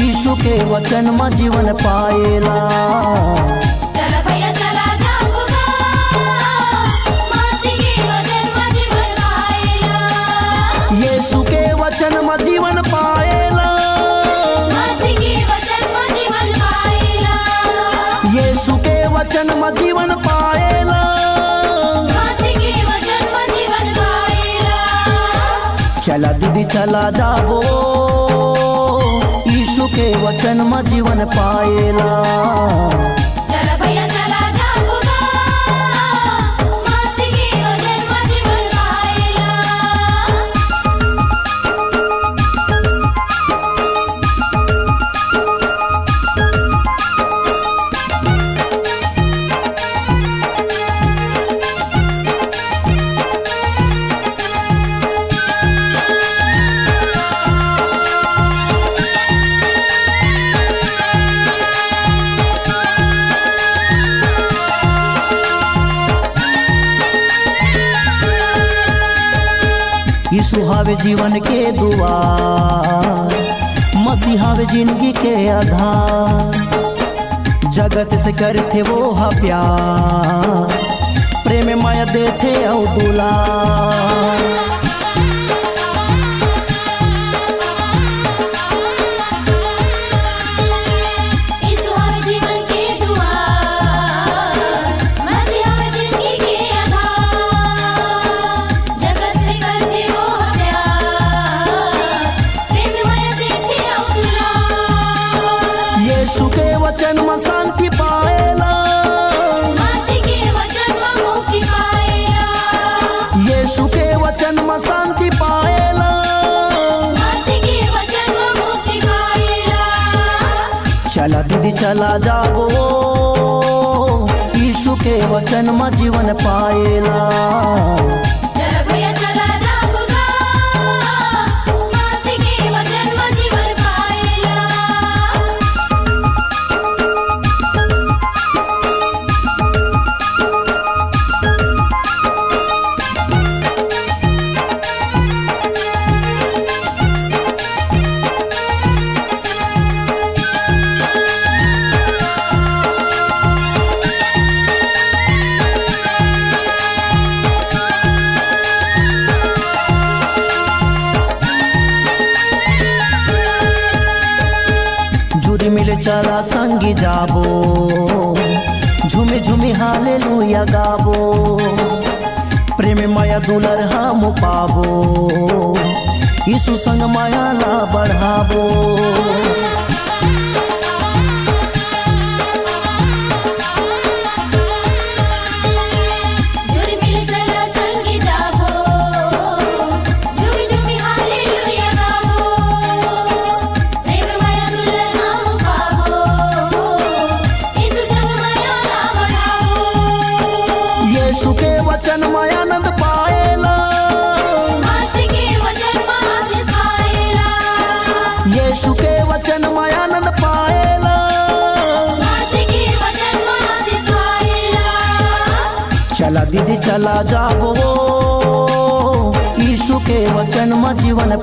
यीशु के वचन में जीवन पाएला चला दीदी चला जाबो ईशु के वचन में जीवन पाएला। जीवन के दुआर मसीहावे ज़िंदगी के आधार। जगत से करते वो हा प्यार, प्रेम माया देते और दुलार। चला जाबो ईशु के वचन में जीवन पाएला। सोलर हम पाबो यीशु संग माया ला बढ़ाबो।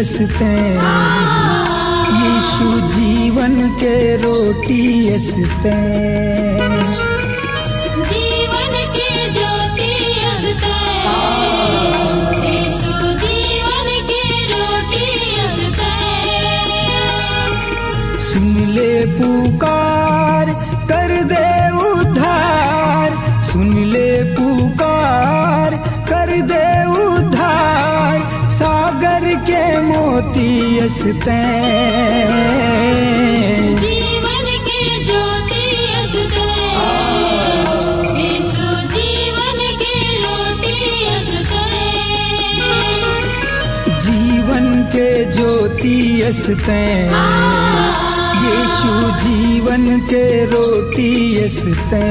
के यीशु जीवन के रोटी असते जीवन के ज्योति असते यीशु जीवन के रोटी असते सुन ले पुकार। मोती असते। जीवन के ज्योति असते। यीशु जीवन के रोटी असते। जीवन के ज्योति असते। यीशु जीवन के रोटी असते।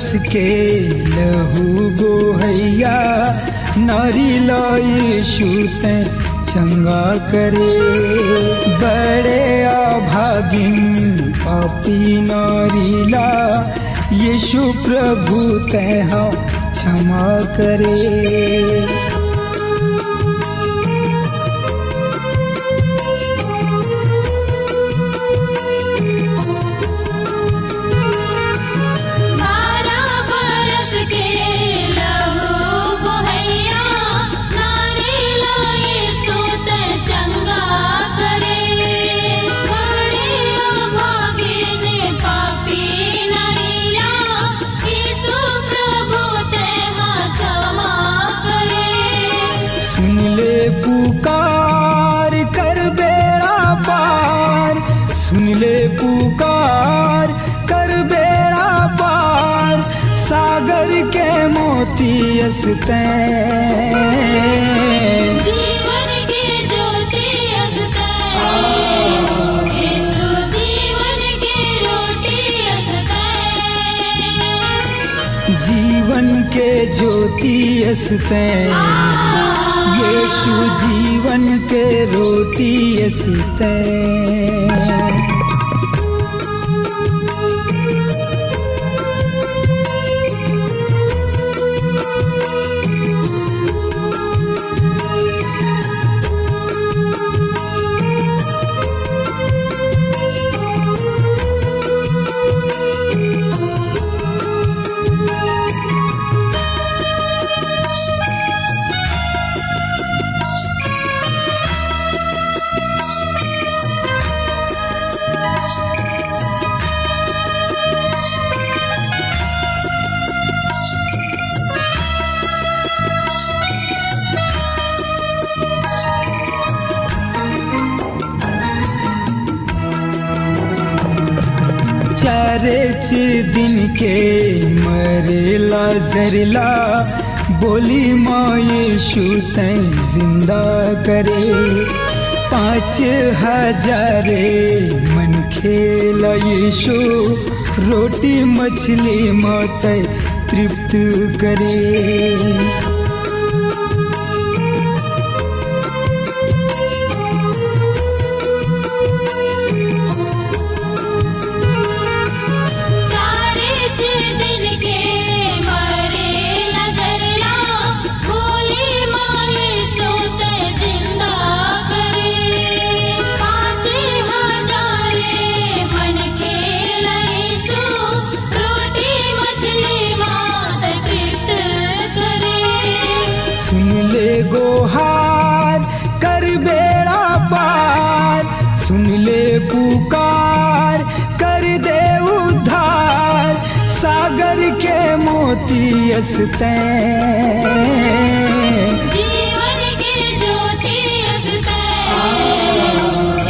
बरस के लहू गोहैया, नारी लाई सूत चंगा करे। बड़े अभागिन पापी नारी ला, यीशु प्रभु ते हाँ क्षमा करे। असते जीवन के ज्योति असते यीशु जीवन के रोटी असते जीवन के ज्योति असते यीशु जीवन के रोटी असते दिन के मरेला जरला, बोली माँ यीशु तै ज़िंदा करे। पाँच हजारे मन खेला यीशु, रोटी मछली मत तृप्त करे। असते जीवन की ज्योति असते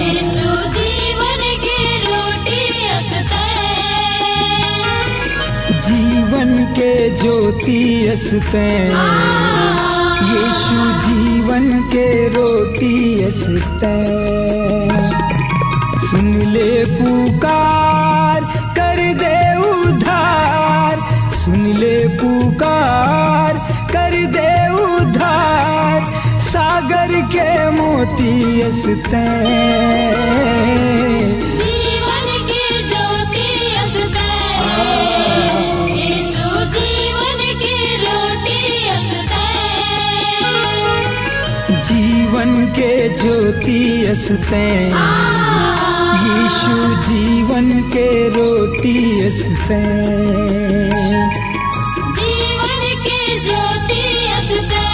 यीशु जीवन की रोटी असते जीवन के ज्योति असते यीशु जीवन के रोटी असते सुन ले पुकार। सुन ले पुकार कर दे उधार सागर के मोती असते जीवन की ज्योति असते जीवन की रोटी असते जीवन के ज्योति असते यीशु जीवन के रोटी असते जीवन की ज्योति असते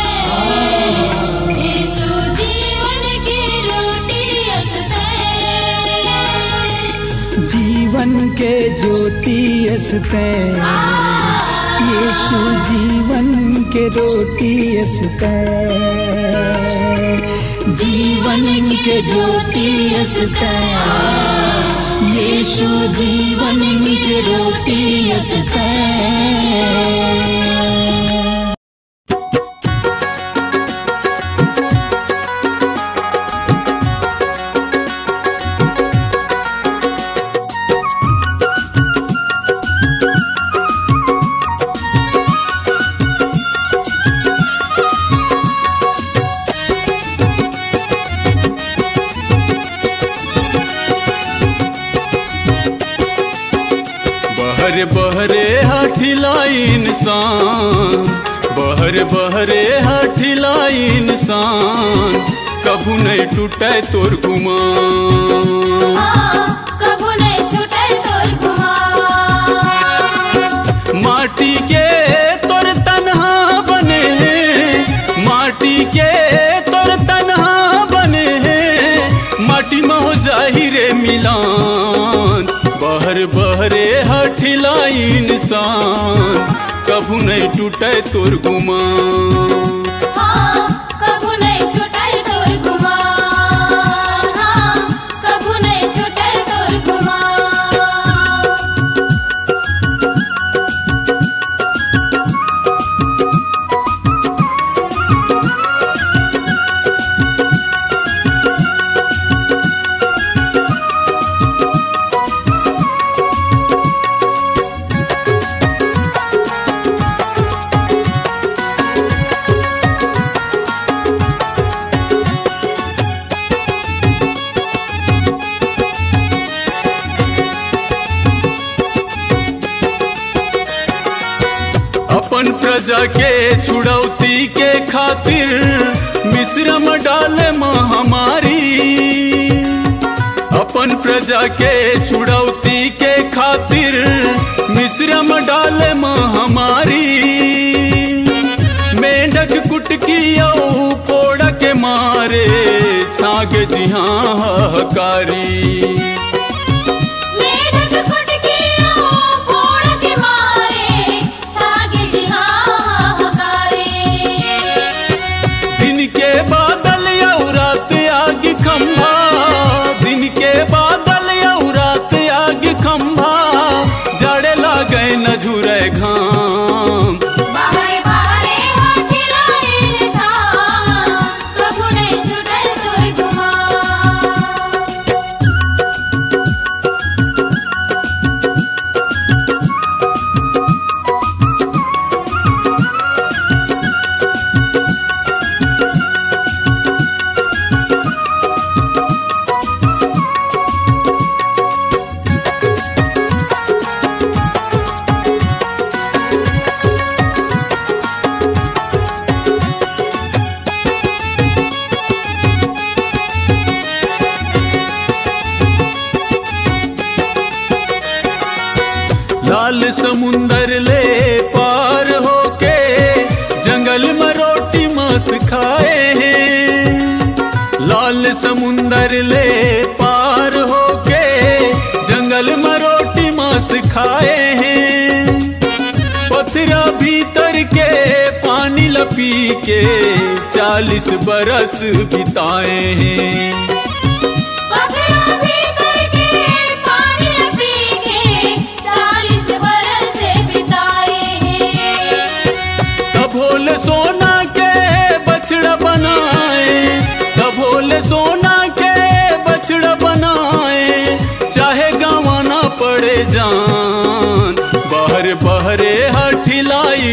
यीशु जीवन की रोटी असते जीवन के ज्योति असते यीशु जीवन के रोटी जीवन के ज्योति असते यीशु जीवन के रोटी असते छूटे तोर गुमान माटी के तोर तनहा बने माटी के तोर तनहा बने माटी में हो जाहिरे मिलान। बहर बहरे हठिला इंसान। कभू नहीं टूटे तोर गुमान प्रजा के छुड़ौती के खातिर मिश्रम डाले महामारी। अपन प्रजा के छुड़ौती के खातिर मिश्रम डाले महामारी। मेंढक कुटकी पोड़ के मारे, छाग जिहा हकारी। लाल समुंदर ले पार होके जंगल में रोटी मस्त खाए हैं। लाल समुंदर ले पार होके जंगल में रोटी मस्त खाए हैं। पथरा भीतर के पानी लपी के चालीस बरस बिताए हैं।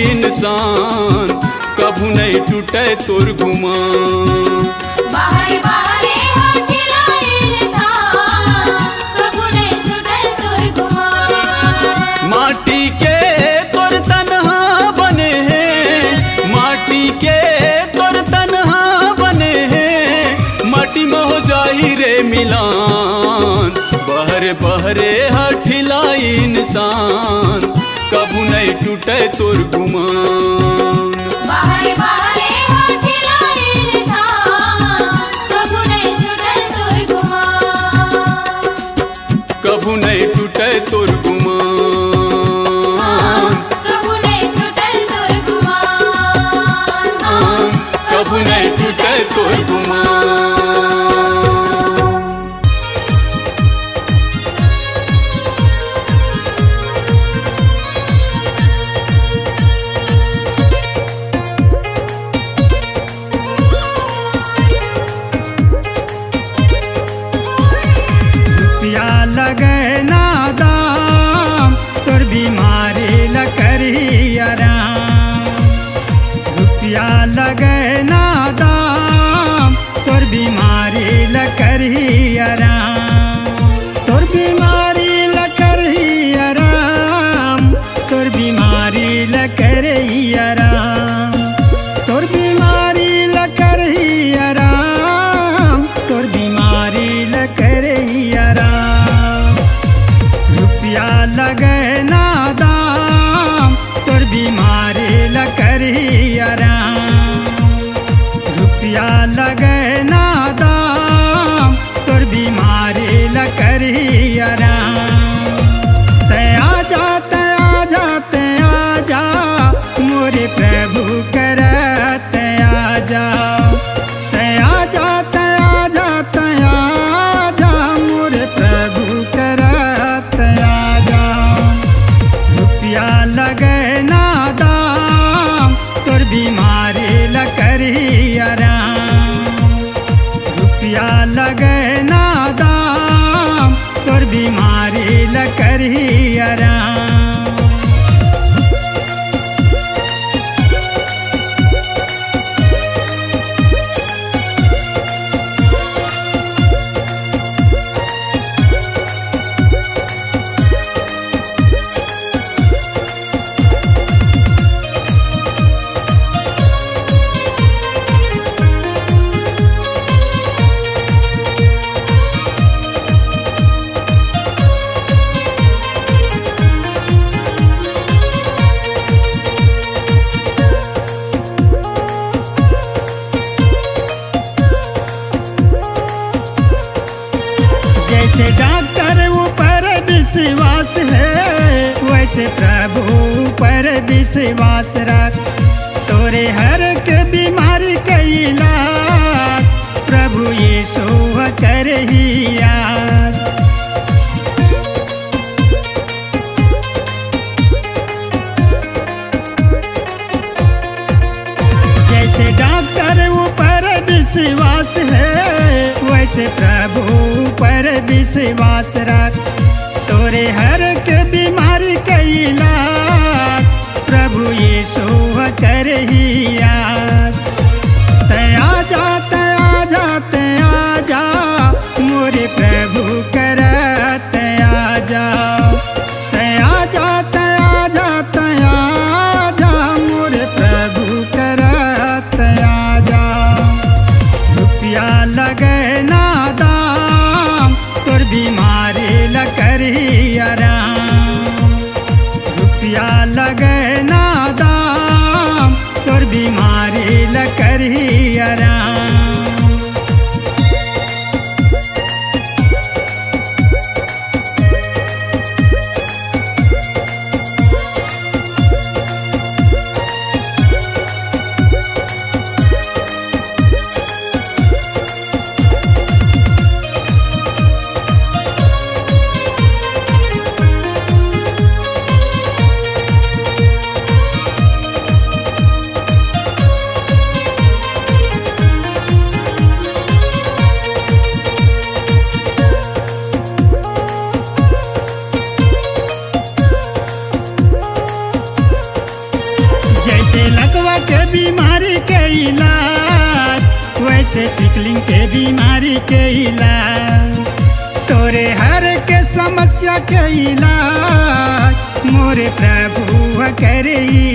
इंसान कभू नहीं टूटे तुर गुमान। माटी के तोर तनहा बने हैं माटी के तोर तनहा बने हैं माटी में हो जाही रे मिलान। बहरे बहरे हठिला इंसान। कबू नहीं टूटे तोर गुमान विश्वास है वैसे प्रभु पर विश्वास वैसे सिकलिंग के बीमारी के इलाज। तोरे हर के समस्या के इलाज। मोरे प्रभु करिया